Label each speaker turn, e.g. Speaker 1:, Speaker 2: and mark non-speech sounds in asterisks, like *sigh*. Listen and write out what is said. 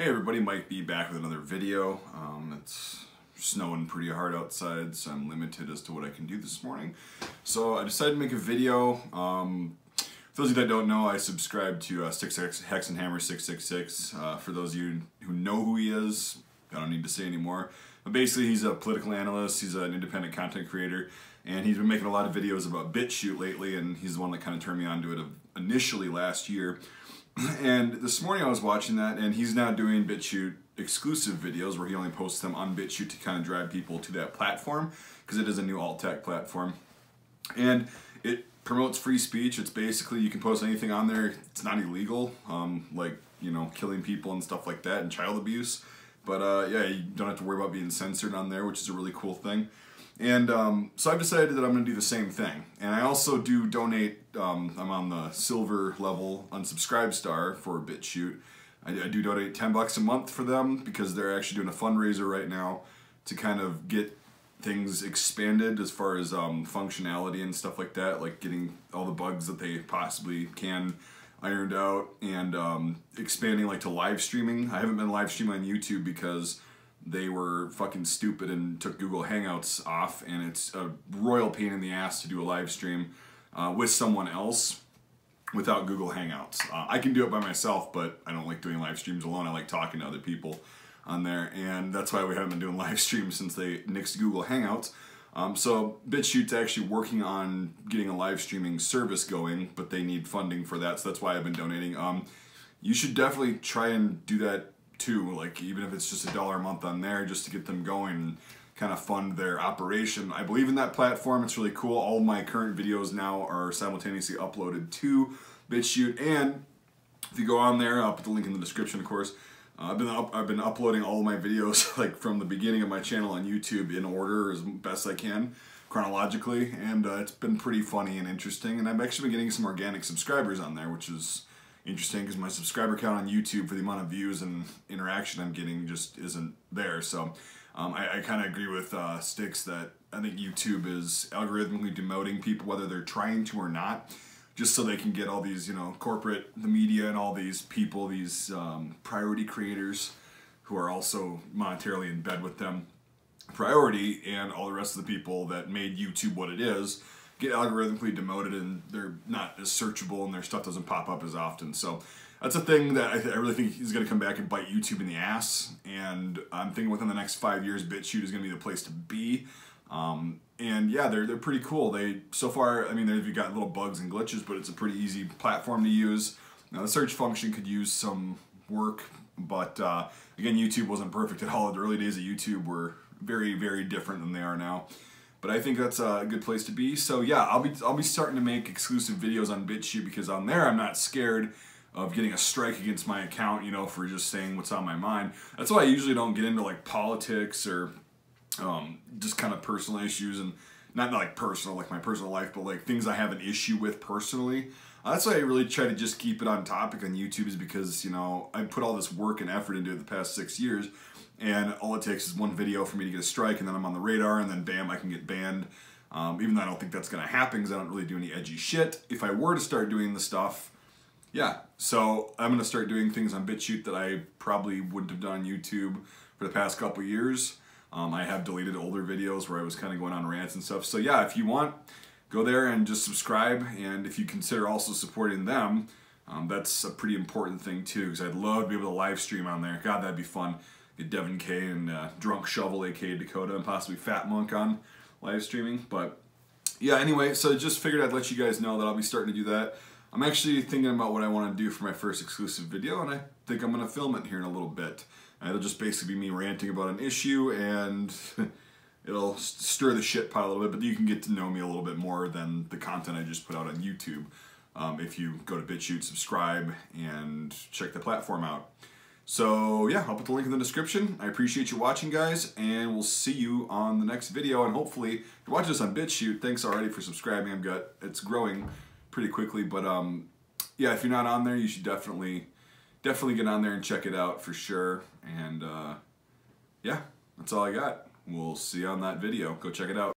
Speaker 1: Hey everybody, Mike B back with another video. Um, it's snowing pretty hard outside, so I'm limited as to what I can do this morning. So I decided to make a video. Um, for those of you that don't know, I subscribe to uh, Styxhexenhammer666. Uh, for those of you who know who he is, I don't need to say anymore. But basically, he's a political analyst, he's an independent content creator, and he's been making a lot of videos about BitChute lately, and he's the one that kind of turned me on to it initially last year. *clears throat* And this morning I was watching that, and he's now doing BitChute exclusive videos where he only posts them on BitChute to kind of drive people to that platform because it is a new alt tech platform. And it promotes free speech. It's basically you can post anything on there. It's not illegal, um, like you know killing people and stuff like that and child abuse. But uh, yeah, you don't have to worry about being censored on there, which is a really cool thing. And um, so I've decided that I'm going to do the same thing. And I also do donate, um, I'm on the silver level on Subscribestar for BitChute. I, I do donate 10 bucks a month for them because they're actually doing a fundraiser right now to kind of get things expanded as far as um, functionality and stuff like that, like getting all the bugs that they possibly can ironed out and um, expanding like to live streaming. I haven't been live streaming on YouTube because they were fucking stupid and took Google Hangouts off, and it's a royal pain in the ass to do a live stream uh, with someone else without Google Hangouts. Uh, I can do it by myself, but I don't like doing live streams alone. I like talking to other people on there, and that's why we haven't been doing *laughs* live streams since they nixed Google Hangouts. Um, so BitChute's actually working on getting a live streaming service going, but they need funding for that, so that's why I've been donating. Um, you should definitely try and do that too. Like even if it's just a dollar a month on there, just to get them going and kind of fund their operation. I believe in that platform. It's really cool. All my current videos now are simultaneously uploaded to BitChute, and if you go on there, I'll put the link in the description, of course. Uh, I've been up, I've been uploading all my videos *laughs* like from the beginning of my channel on YouTube in order as best I can chronologically, and uh, it's been pretty funny and interesting. And I've actually been getting some organic subscribers on there, which is interesting because my subscriber count on YouTube for the amount of views and interaction I'm getting just isn't there. So um, I, I kind of agree with uh, Styx that I think YouTube is algorithmically demoting people whether they're trying to or not, just so they can get all these you know corporate, the media, and all these people, these um, priority creators who are also monetarily in bed with them priority and all the rest of the people that made YouTube what it is get algorithmically demoted and they're not as searchable and their stuff doesn't pop up as often. So that's a thing that I, th- I really think is going to come back and bite YouTube in the ass. And I'm thinking within the next five years, BitChute is going to be the place to be. Um, and yeah, they're they're pretty cool. They so far, I mean, they've got little bugs and glitches, but it's a pretty easy platform to use. Now the search function could use some work, but uh, again, YouTube wasn't perfect at all. The early days of YouTube were very very different than they are now. But I think that's a good place to be. So yeah, I'll be I'll be starting to make exclusive videos on BitChute because on there I'm not scared of getting a strike against my account, you know, for just saying what's on my mind. That's why I usually don't get into like politics or um, just kind of personal issues and not like personal, like my personal life, but like things I have an issue with personally. That's why I really try to just keep it on topic on YouTube is because, you know, I put all this work and effort into it the past six years and all it takes is one video for me to get a strike and then I'm on the radar and then bam, I can get banned. Um, even though I don't think that's going to happen because I don't really do any edgy shit. If I were to start doing the stuff, yeah. So I'm going to start doing things on BitChute that I probably wouldn't have done on YouTube for the past couple years. Um, I have deleted older videos where I was kind of going on rants and stuff. So yeah, if you want, go there and just subscribe. And if you consider also supporting them, um, that's a pretty important thing too because I'd love to be able to live stream on there. God, that'd be fun get Devin K and uh, Drunk Shovel, aka Dakota, and possibly Fat Monk on live streaming. But yeah, anyway, so just figured I'd let you guys know that I'll be starting to do that. I'm actually thinking about what I want to do for my first exclusive video, and I think I'm going to film it here in a little bit. And it'll just basically be me ranting about an issue, and *laughs* it'll stir the shit pot a little bit, but you can get to know me a little bit more than the content I just put out on YouTube. Um, if you go to BitChute, subscribe, and check the platform out. So yeah, I'll put the link in the description. I appreciate you watching, guys, and we'll see you on the next video. And hopefully, if you're watching this on BitChute, thanks already for subscribing. I've got it's growing pretty quickly, but um, yeah, if you're not on there, you should definitely definitely get on there and check it out for sure. And uh, yeah, that's all I got. We'll see you on that video. Go check it out.